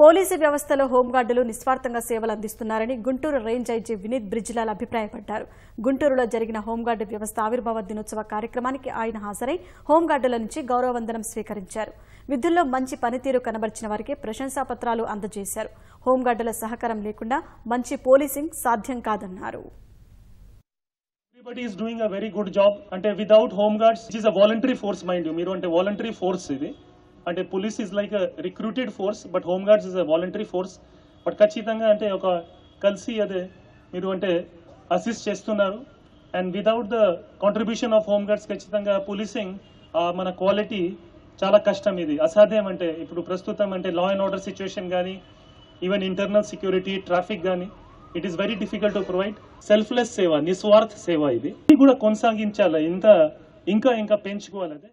Police వ్యవస్థలో హోంగార్డులు నిస్వార్థంగా సేవలు అందిస్తున్నారని గుంటూరు రేంజ్ ఐజీ వినీత్ బ్రిజ్లాల్ అభిప్రాయపడ్డారు. గుంటూరులో జరిగిన హోంగార్డు వ్యవస్థ ఆవిర్భావ దినోత్సవ కార్యక్రమానికి ఆయన హాజరై హోంగార్డుల నుంచి గౌరవవందనం స్వీకరించారు. విధుల్లో మంచి పనితీరు కనబరిచిన వారికి ప్రశంసాపత్రాలు అందజేశారు. హోంగార్డుల సహకారం లేకుండా మంచి పోలీసింగ్ సాధ్యం కాదన్నారు. Everybody is doing a very good job అంటే without home guards a voluntary force mind మీరు అంటే వాలంటరీ ఫోర్స్ ఇది. అంటే police is like recruited force but home guards is a voluntary force but ఖచ్చితంగా అంటే ఒక కలిసి అదే మీరు అంటే అసిస్ట్ చేస్తున్నారు. And without the contribution of home guards ఖచ్చితంగా పోలీసింగ్ మన క్వాలిటీ చాలా కష్టం ఇది. అసాధ్యం అంటే ఇప్పుడు ప్రస్తుతం అంటే లా అండ్ ఆర్డర్ సిచ్యువేషన్ కానీ ఈవెన్ ఇంటర్నల్ సెక్యూరిటీ ట్రాఫిక్ కానీ it is very difficult to provide selfless seva నిస్వార్థ సేవ ఇది. ఇది కూడా కొనసాగించాలి? ఇంత ఇంకా ఇంకా పెంచుకోవాలి? అదే